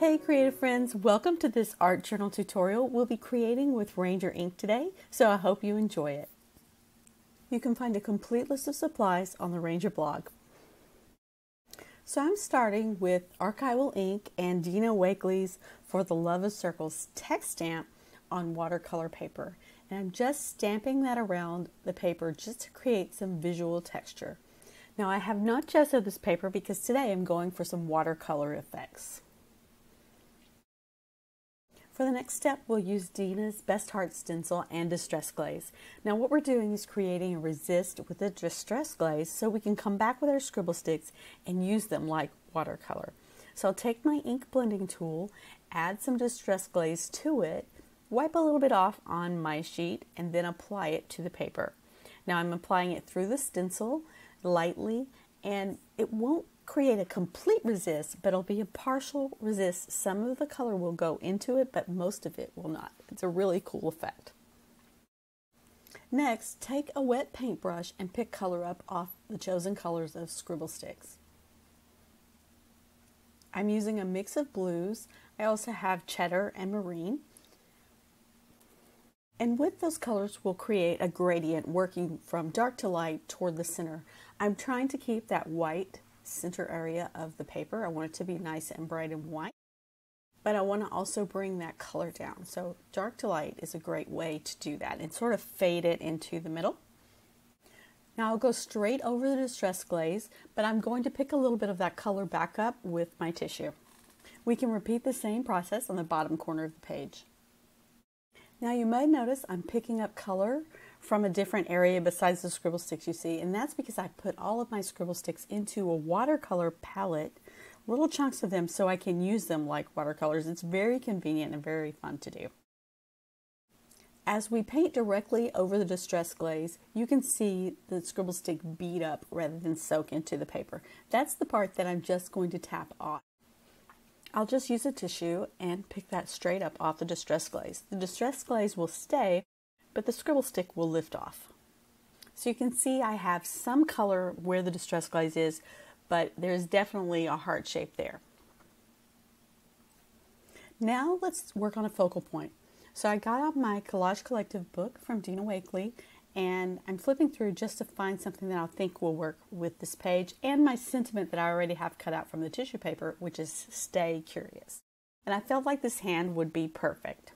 Hey creative friends, welcome to this art journal tutorial we'll be creating with Ranger ink today, so I hope you enjoy it. You can find a complete list of supplies on the Ranger blog. So I'm starting with archival ink and Dina Wakley's For the Love of Circles text stamp on watercolor paper. And I'm just stamping that around the paper just to create some visual texture. Now I have not gessoed this paper because today I'm going for some watercolor effects. For the next step, we'll use Dina's Best Heart stencil and Distress Glaze. Now what we're doing is creating a resist with the Distress Glaze so we can come back with our scribble sticks and use them like watercolor. So I'll take my ink blending tool, add some Distress Glaze to it, wipe a little bit off on my sheet, and then apply it to the paper. Now I'm applying it through the stencil lightly and it won't create a complete resist, but it'll be a partial resist. Some of the color will go into it, but most of it will not. It's a really cool effect. Next, take a wet paintbrush and pick color up off the chosen colors of scribble sticks. I'm using a mix of blues. I also have cheddar and marine. And with those colors, we'll create a gradient working from dark to light toward the center. I'm trying to keep that white center area of the paper. I want it to be nice and bright and white, but I want to also bring that color down. So dark to light is a great way to do that and sort of fade it into the middle. Now I'll go straight over the distress glaze, but I'm going to pick a little bit of that color back up with my tissue. We can repeat the same process on the bottom corner of the page. Now you might notice I'm picking up color from a different area besides the scribble sticks you see, and that's because I put all of my scribble sticks into a watercolor palette, little chunks of them so I can use them like watercolors. It's very convenient and very fun to do. As we paint directly over the distress glaze, you can see the scribble stick bead up rather than soak into the paper. That's the part that I'm just going to tap off. I'll just use a tissue and pick that straight up off the distress glaze. The distress glaze will stay, but the scribble stick will lift off. So you can see I have some color where the distress glaze is, but there's definitely a heart shape there. Now let's work on a focal point. So I got out my Collage Collective book from Dina Wakley and I'm flipping through just to find something that I think will work with this page and my sentiment that I already have cut out from the tissue paper, which is stay curious. And I felt like this hand would be perfect.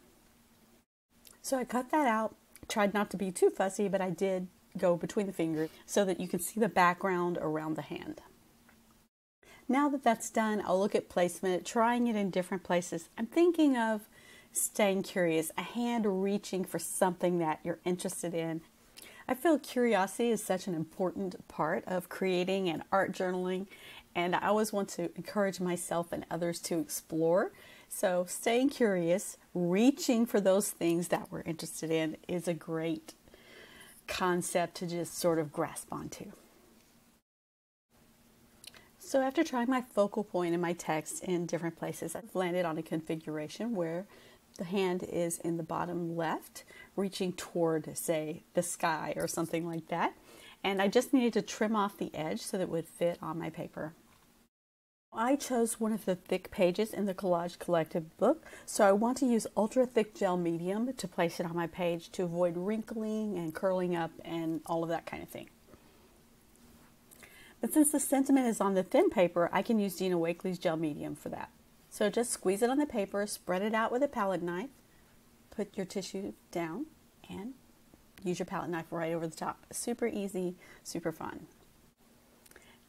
So I cut that out, tried not to be too fussy, but I did go between the fingers so that you can see the background around the hand. Now that that's done, I'll look at placement, trying it in different places. I'm thinking of staying curious, a hand reaching for something that you're interested in I feel curiosity is such an important part of creating and art journaling, and I always want to encourage myself and others to explore. So, staying curious, reaching for those things that we're interested in is a great concept to just sort of grasp onto. So, after trying my focal point in my text in different places, I've landed on a configuration where the hand is in the bottom left, reaching toward, say, the sky or something like that. And I just needed to trim off the edge so that it would fit on my paper. I chose one of the thick pages in the Collage Collective book, so I want to use ultra thick gel medium to place it on my page to avoid wrinkling and curling up and all of that kind of thing. But since the sentiment is on the thin paper, I can use Dina Wakley's gel medium for that. So just squeeze it on the paper, spread it out with a palette knife, put your tissue down, and use your palette knife right over the top. Super easy, super fun.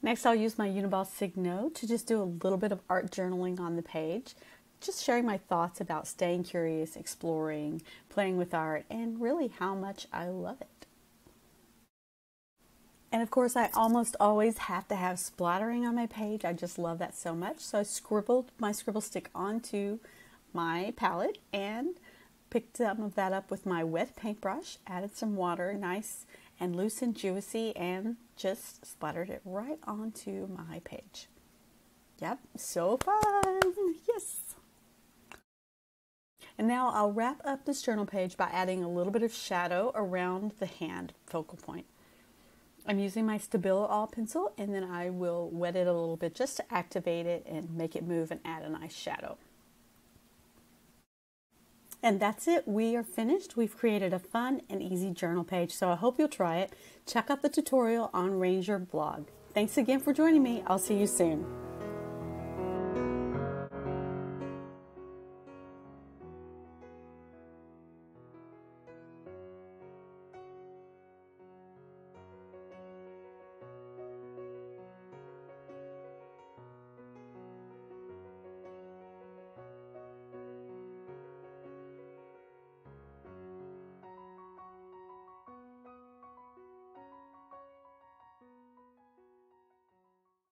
Next, I'll use my Uniball Signo to just do a little bit of art journaling on the page, just sharing my thoughts about staying curious, exploring, playing with art, and really how much I love it. And of course, I almost always have to have splattering on my page. I just love that so much. So I scribbled my scribble stick onto my palette and picked some of that up with my wet paintbrush, added some water, nice and loose and juicy, and just splattered it right onto my page. Yep, so fun! Yes! And now I'll wrap up this journal page by adding a little bit of shadow around the hand focal point. I'm using my Stabilo All pencil and then I will wet it a little bit just to activate it and make it move and add a nice shadow. And that's it. We are finished. We've created a fun and easy journal page, so I hope you'll try it. Check out the tutorial on Ranger blog. Thanks again for joining me. I'll see you soon.